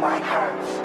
my hurts.